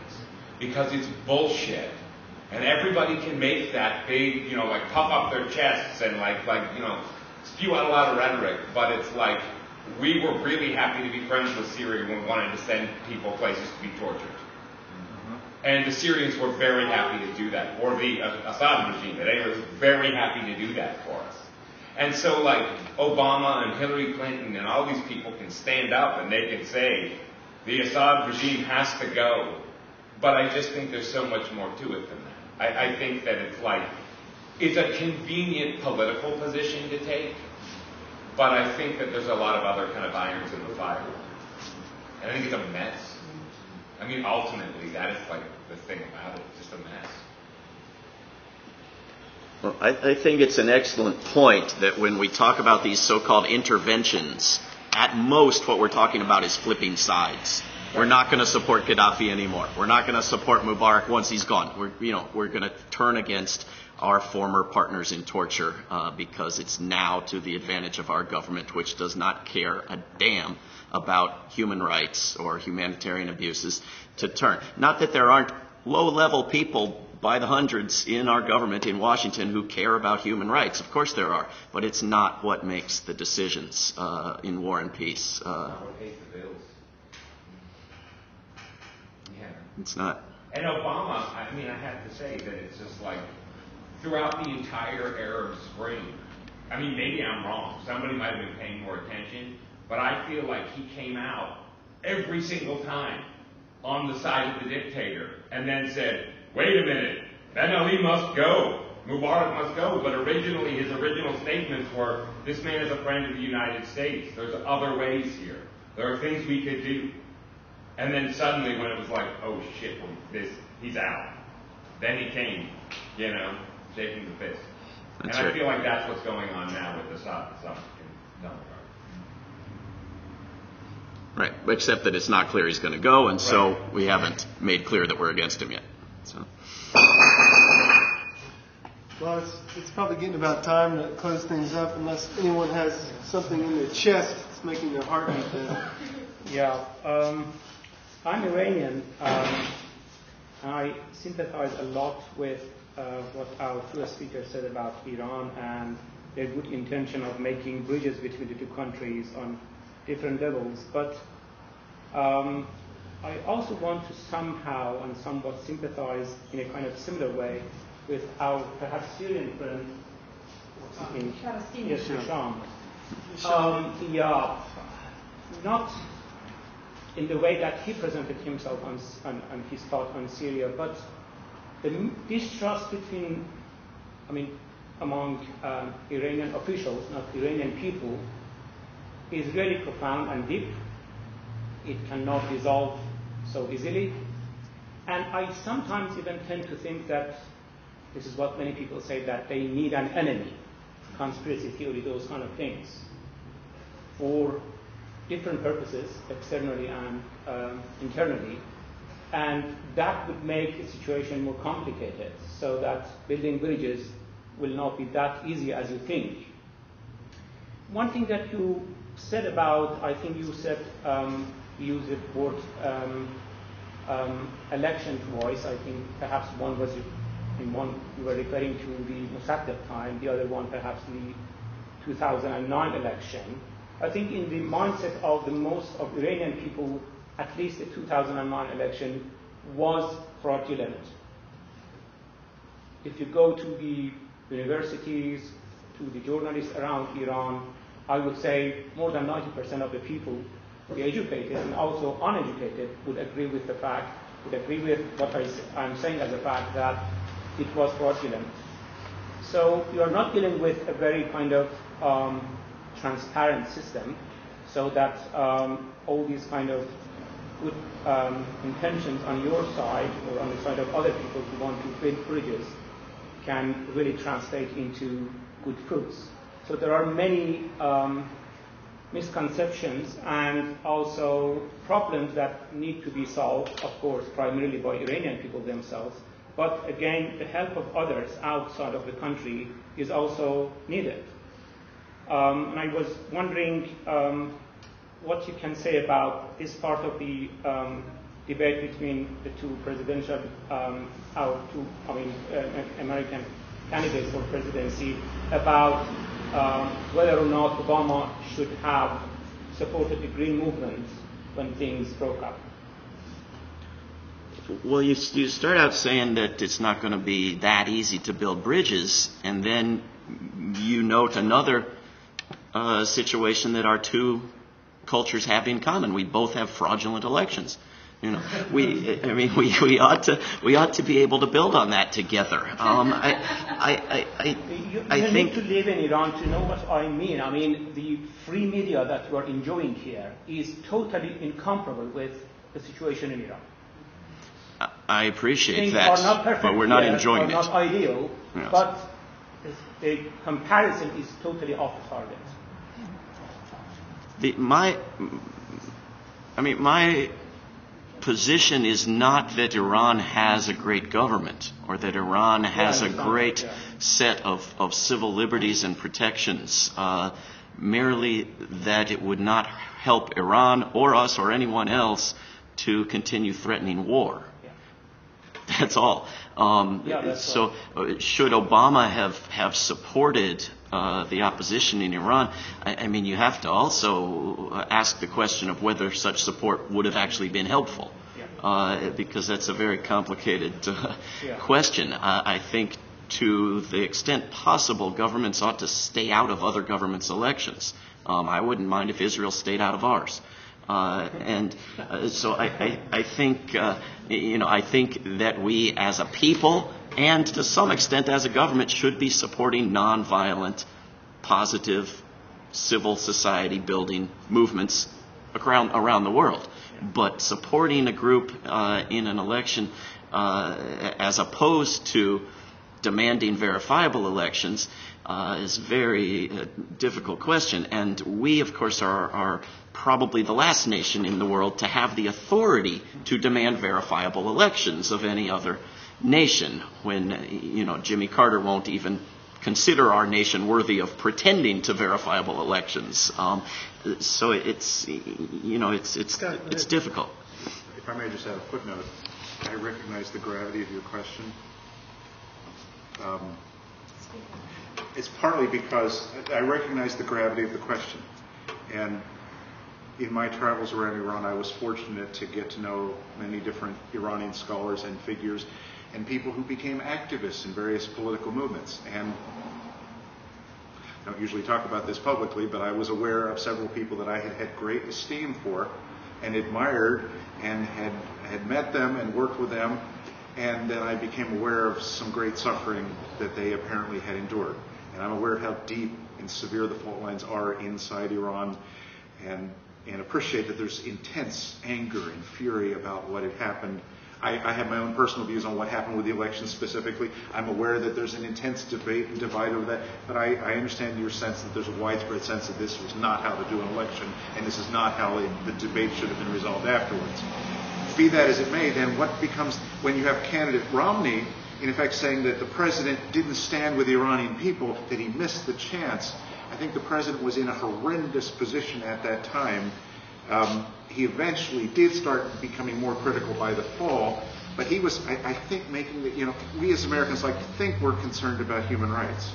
Because it's bullshit. And everybody can make that big, you know, like puff up their chests and like, like, you know, spew out a lot of rhetoric, but it's like, we were really happy to be friends with Syria when we wanted to send people places to be tortured. And the Syrians were very happy to do that, or the Assad regime, they were very happy to do that for us. And so, like, Obama and Hillary Clinton and all these people can stand up and they can say, the Assad regime has to go. But I just think there's so much more to it than that. I, I think that it's like, it's a convenient political position to take, but I think that there's a lot of other kind of irons in the fire. And I think it's a mess. I mean, ultimately, that is like the thing about it, just a mess. Well, I, I think it's an excellent point that when we talk about these so-called interventions, at most what we're talking about is flipping sides. We're not going to support Gaddafi anymore. We're not going to support Mubarak once he's gone. We're, you know, we're going to turn against our former partners in torture uh, because it's now to the advantage of our government, which does not care a damn about human rights or humanitarian abuses, to turn. Not that there aren't low-level people by the hundreds in our government in Washington who care about human rights. Of course there are, but it's not what makes the decisions uh, in war and peace. Uh, What pays the bills? Yeah. It's not. And Obama, I mean, I have to say that it's just like throughout the entire Arab Spring. I mean, maybe I'm wrong. Somebody might have been paying more attention, but I feel like he came out every single time on the side of the dictator and then said, wait a minute, Ben Ali must go. Mubarak must go. But originally, his original statements were, this man is a friend of the United States. There's other ways here. There are things we could do. And then suddenly, when it was like, oh shit, well, this he's out. Then he came, you know, shaking the fist. That's and I feel like that's what's going on now with Assad in some, in some. Right, except that it's not clear he's going to go, and so we haven't made clear that we're against him yet. So. Well, it's, it's probably getting about time to close things up unless anyone has something in their chest that's making their heart beat fast. Yeah, um, I'm Iranian. Um, I sympathize a lot with uh, what our first speaker said about Iran and their good intention of making bridges between the two countries on different levels. But um, I also want to somehow and somewhat sympathize in a kind of similar way with our perhaps Syrian friend. what's his name? Palestinian. Yes, Hisham. Um, yeah, not in the way that he presented himself on, on, on his thought on Syria, but the distrust between, I mean, among um, Iranian officials, not Iranian people, is really profound and deep. It cannot dissolve so easily. And I sometimes even tend to think that this is what many people say that they need an enemy, conspiracy theory, those kind of things, for different purposes, externally and um, internally. And that would make the situation more complicated, so that building bridges will not be that easy as you think. One thing that you said about, I think you said, um, used the word um, um, election twice. I think perhaps one was in one you were referring to the Mossadegh time, the other one perhaps the 2009 election. I think in the mindset of the most of Iranian people, at least the 2009 election was fraudulent. If you go to the universities, to the journalists around Iran, I would say more than 90% of the people, the educated and also uneducated, would agree with the fact, would agree with what I, am saying as a fact that it was fraudulent. So you are not dealing with a very kind of um, transparent system, so that um, all these kind of good um, intentions on your side or on the side of other people who want to build bridges can really translate into good fruits. So there are many um, misconceptions and also problems that need to be solved, of course, primarily by Iranian people themselves. But again, the help of others outside of the country is also needed. Um, and I was wondering um, what you can say about this part of the um, debate between the two presidential, um, our two, I mean, uh, American candidates for presidency about um, whether or not Obama should have supported the Green Movement when things broke up. Well, you, you start out saying that it's not going to be that easy to build bridges, and then you note another uh, situation that our two cultures have in common. We both have fraudulent elections. You know, we, I mean, we, we ought to, we ought to be able to build on that together. Um, I, I, I, I, You, I you think, need to live in Iran to know what I mean. I mean, the free media that we're enjoying here is totally incomparable with the situation in Iran. I appreciate Things that, are not perfect but we're not enjoying are it. not ideal, Yes. but the comparison is totally off target. The, my, I mean, my position is not that Iran has a great government or that Iran has a great set of, of civil liberties and protections. Uh, merely that it would not help Iran or us or anyone else to continue threatening war. That's all. Um, Yeah, that's so, uh, should Obama have have supported uh, the opposition in Iran? I, I mean, you have to also uh, ask the question of whether such support would have actually been helpful, uh, because that's a very complicated uh, Yeah. question. I, I think, to the extent possible, governments ought to stay out of other governments' elections. Um, I wouldn't mind if Israel stayed out of ours. Uh, and uh, so I, I, I think, uh, you know, I think that we as a people and to some extent as a government should be supporting nonviolent, positive civil society building movements around, around the world. But supporting a group uh, in an election uh, as opposed to demanding verifiable elections uh, is a very uh, difficult question. And we, of course, are, are probably the last nation in the world to have the authority to demand verifiable elections of any other nation when, you know, Jimmy Carter won't even consider our nation worthy of pretending to verifiable elections. Um, so it's, you know, it's, it's, it's difficult. If I may just add a footnote, I recognize the gravity of your question. Um, it's partly because I recognize the gravity of the question. And in my travels around Iran, I was fortunate to get to know many different Iranian scholars and figures and people who became activists in various political movements. And I don't usually talk about this publicly, but I was aware of several people that I had had great esteem for and admired and had, had met them and worked with them. And then I became aware of some great suffering that they apparently had endured. And I'm aware of how deep and severe the fault lines are inside Iran and, and appreciate that there's intense anger and fury about what had happened. I, I have my own personal views on what happened with the election specifically. I'm aware that there's an intense debate and divide over that, but I, I understand your sense that there's a widespread sense that this was not how to do an election, and this is not how it, the debate should have been resolved afterwards. Be that as it may, then what becomes when you have candidate Romney, in effect saying that the president didn't stand with the Iranian people, that he missed the chance. I think the president was in a horrendous position at that time. Um, he eventually did start becoming more critical by the fall, but he was, I, I think, making the, you know, we as Americans like to think we're concerned about human rights.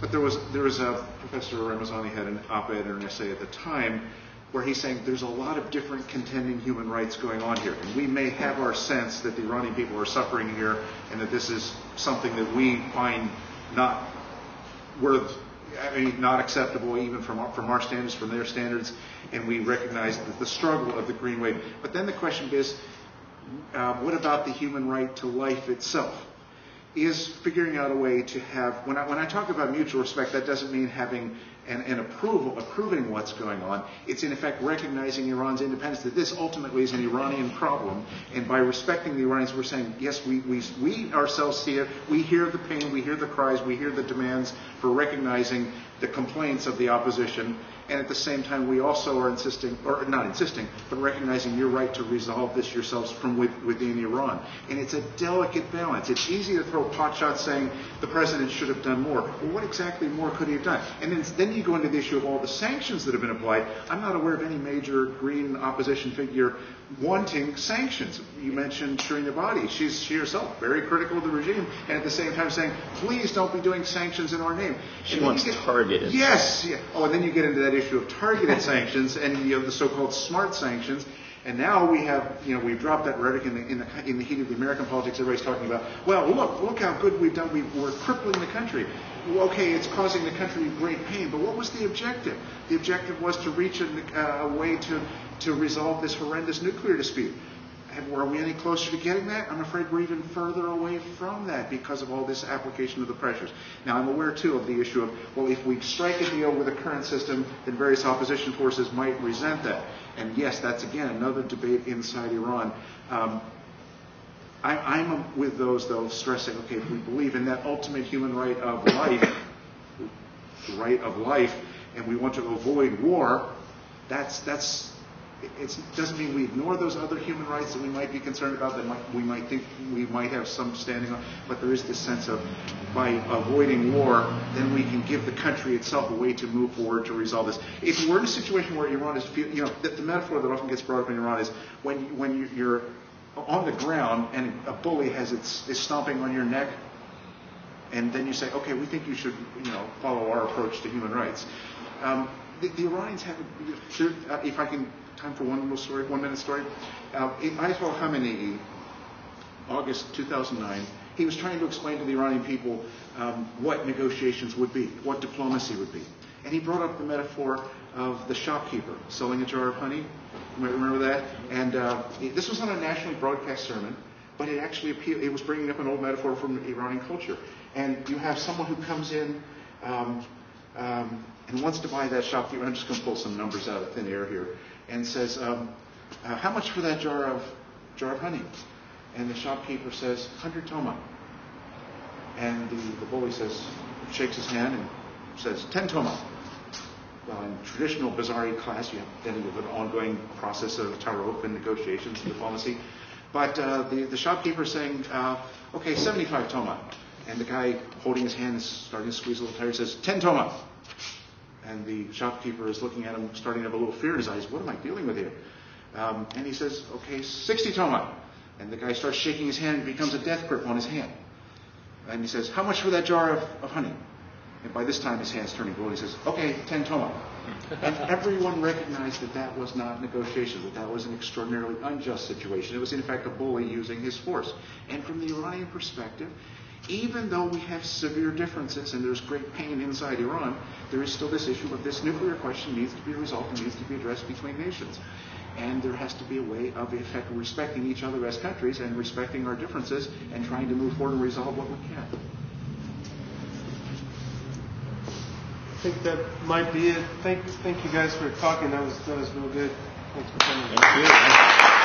But there was, there was a, Professor Ramazani had an op-ed or an essay at the time where he's saying there's a lot of different contending human rights going on here. And we may have our sense that the Iranian people are suffering here and that this is something that we find not worth, I mean, not acceptable even from our, from our standards, from their standards, and we recognize the, the struggle of the Green Wave. But then the question is, uh, what about the human right to life itself? Is figuring out a way to have, when I, when I talk about mutual respect, that doesn't mean having an, an approval, approving what's going on. It's in effect recognizing Iran's independence, that this ultimately is an Iranian problem. And by respecting the Iranians, we're saying, yes, we, we, we ourselves see it. We hear the pain, we hear the cries, we hear the demands for recognizing the complaints of the opposition. And at the same time, we also are insisting, or not insisting, but recognizing your right to resolve this yourselves from with, within Iran. And it's a delicate balance. It's easy to throw pot shots saying the president should have done more. Well, what exactly more could he have done? And then, then you go into the issue of all the sanctions that have been applied. I'm not aware of any major green opposition figure wanting sanctions. You mentioned Shirin Ebadi. She's she herself very critical of the regime, and at the same time saying, please don't be doing sanctions in our name. She And wants get- targeted. Yes. Yeah. Oh, and then you get into that issue of targeted sanctions and you know, the so-called smart sanctions. And now we have, you know, we've dropped that rhetoric in the, in the, in the heat of the American politics. Everybody's talking about, well, look, look how good we've done. We, we're crippling the country. Well, okay, it's causing the country great pain, but what was the objective? The objective was to reach a, uh, a way to, to resolve this horrendous nuclear dispute. And are we any closer to getting that? I'm afraid we're even further away from that because of all this application of the pressures. Now, I'm aware, too, of the issue of, well, if we strike a deal with the current system, then various opposition forces might resent that. And yes, that's, again, another debate inside Iran. Um, I, I'm with those, though, stressing, okay, if we believe in that ultimate human right of life, right of life, and we want to avoid war, that's, that's it doesn't mean we ignore those other human rights that we might be concerned about, that might, we might think we might have some standing on, but there is this sense of by avoiding war, then we can give the country itself a way to move forward to resolve this. If we're in a situation where Iran is, you know, the, the metaphor that often gets brought up in Iran is when, when you're on the ground and a bully has its, is stomping on your neck, and then you say, okay, we think you should, you know, follow our approach to human rights. Um, the, the, Iranians have, uh, if I can, time for one little story, one minute story. Uh, Ayatollah Khamenei, August 2009, he was trying to explain to the Iranian people um, what negotiations would be, what diplomacy would be. And he brought up the metaphor of the shopkeeper selling a jar of honey. You might remember that? And uh, this was not a nationally broadcast sermon, but it actually appealed, it was bringing up an old metaphor from Iranian culture. And you have someone who comes in um, um, and wants to buy that shopkeeper. I'm just going to pull some numbers out of thin air here, and says, um, uh, "How much for that jar of jar of honey?" And the shopkeeper says, 100 toma. And the, the bully says, shakes his hand and says, 10 toma. Well, in traditional Bazari class, you have then you have an ongoing process of ta'arof and negotiations, and diplomacy. But uh, the, the shopkeeper is saying, uh, okay, 75 toma. And the guy holding his hand is starting to squeeze a little tighter says, 10 toma. And the shopkeeper is looking at him, starting to have a little fear in his eyes. What am I dealing with here? Um, and he says, okay, 60 toma. And the guy starts shaking his hand and becomes a death grip on his hand. And he says, how much for that jar of, of honey? And by this time his hand's turning blue. And he says, okay, 10 toma. and everyone recognized that that was not negotiation, that that was an extraordinarily unjust situation. It was, in fact, a bully using his force. And from the Iranian perspective, even though we have severe differences and there's great pain inside Iran, there is still this issue of this nuclear question needs to be resolved and needs to be addressed between nations. And there has to be a way of, in fact, respecting each other as countries and respecting our differences and trying to move forward and resolve what we can. I think that might be it. Thank, thank you guys for talking. That was that was real good. Thanks for coming. Thank you.